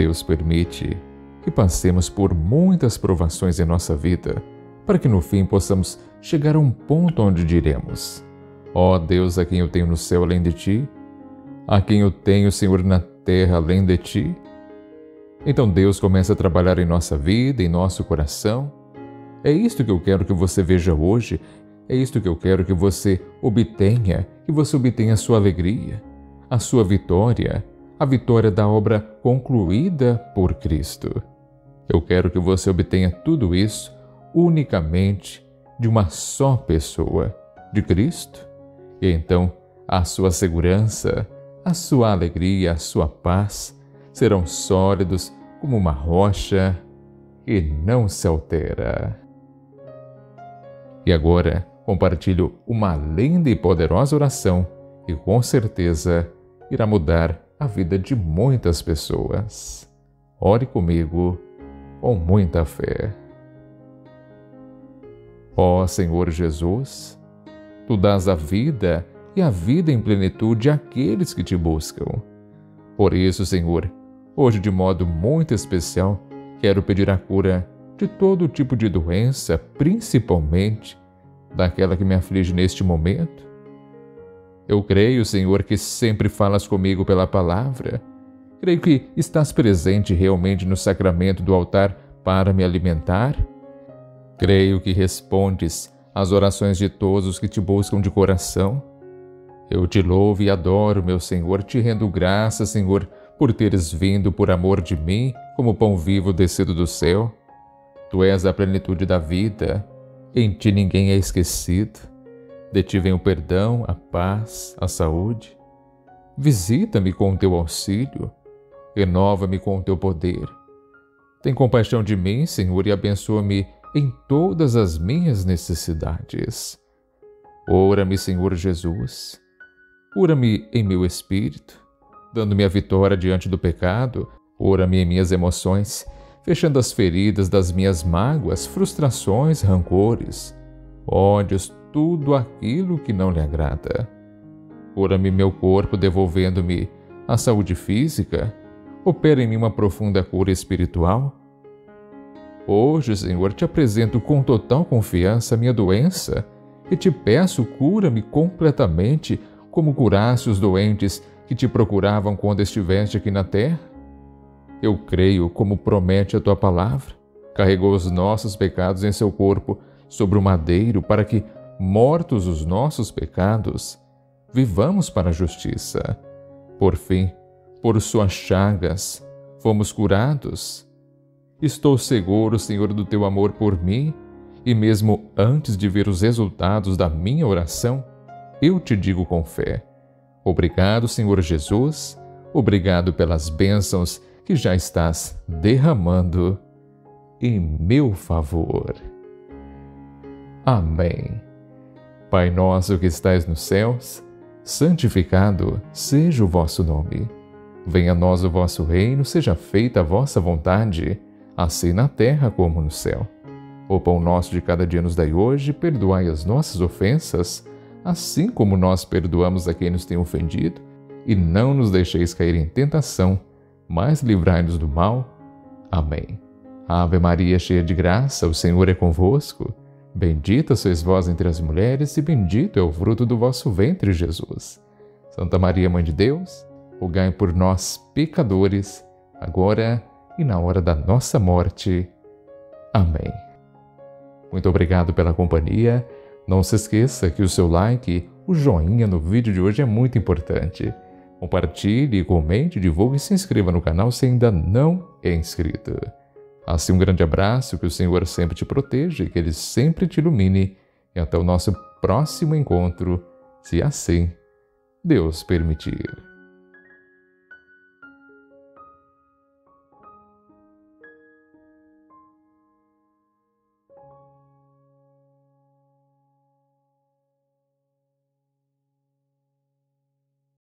Deus permite que passemos por muitas provações em nossa vida, para que no fim possamos chegar a um ponto onde diremos: Ó oh Deus, a quem eu tenho no céu além de ti, a quem eu tenho, Senhor, na terra além de ti. Então Deus começa a trabalhar em nossa vida, em nosso coração. É isto que eu quero que você veja hoje, é isto que eu quero que você obtenha, que você obtenha a sua alegria, a sua vitória, a vitória da obra concluída por Cristo. Eu quero que você obtenha tudo isso unicamente de uma só pessoa, de Cristo. E então a sua segurança, a sua alegria, a sua paz serão sólidos como uma rocha e não se altera. E agora compartilho uma linda e poderosa oração que com certeza irá mudar a vida de muitas pessoas. Ore comigo com muita fé. Ó Senhor Jesus, tu dás a vida e a vida em plenitude àqueles que te buscam. Por isso, Senhor, hoje de modo muito especial, quero pedir a cura de todo tipo de doença, principalmente daquela que me aflige neste momento eu creio, Senhor, que sempre falas comigo pela palavra. Creio que estás presente realmente no sacramento do altar para me alimentar. Creio que respondes às orações de todos os que te buscam de coração. Eu te louvo e adoro, meu Senhor, te rendo graças, Senhor, por teres vindo por amor de mim, como pão vivo descido do céu. Tu és a plenitude da vida, em ti ninguém é esquecido. De ti vem o perdão, a paz, a saúde. Visita-me com o teu auxílio, renova-me com o teu poder. Tem compaixão de mim, Senhor, e abençoa-me em todas as minhas necessidades. Ora-me, Senhor Jesus. Cura-me em meu espírito, dando-me a vitória diante do pecado. Ora-me em minhas emoções, fechando as feridas das minhas mágoas, frustrações, rancores, ódios, tudo aquilo que não lhe agrada. Cura-me meu corpo, devolvendo-me a saúde física. Opera em mim uma profunda cura espiritual. Hoje, Senhor, te apresento com total confiança a minha doença e te peço, cura-me completamente, como curaste os doentes que te procuravam quando estiveste aqui na terra. Eu creio, como promete a tua palavra, carregou os nossos pecados em seu corpo sobre o madeiro para que mortos os nossos pecados, vivamos para a justiça. Por fim, por suas chagas, fomos curados. Estou seguro, Senhor, do teu amor por mim, e mesmo antes de ver os resultados da minha oração, eu te digo com fé: Obrigado, Senhor Jesus, obrigado pelas bênçãos que já estás derramando em meu favor. Amém. Pai nosso que estais nos céus, santificado seja o vosso nome. Venha a nós o vosso reino, seja feita a vossa vontade, assim na terra como no céu. O pão nosso de cada dia nos dai hoje, perdoai as nossas ofensas, assim como nós perdoamos a quem nos tem ofendido, e não nos deixeis cair em tentação, mas livrai-nos do mal. Amém. Ave Maria, cheia de graça, o Senhor é convosco. Bendita sois vós entre as mulheres, e bendito é o fruto do vosso ventre, Jesus. Santa Maria, Mãe de Deus, rogai por nós, pecadores, agora e na hora da nossa morte. Amém. Muito obrigado pela companhia. Não se esqueça que o seu like, o joinha no vídeo de hoje é muito importante. Compartilhe, comente, divulgue e se inscreva no canal se ainda não é inscrito. Assim, um grande abraço, que o Senhor sempre te proteja e que Ele sempre te ilumine. E até o nosso próximo encontro, se assim Deus permitir.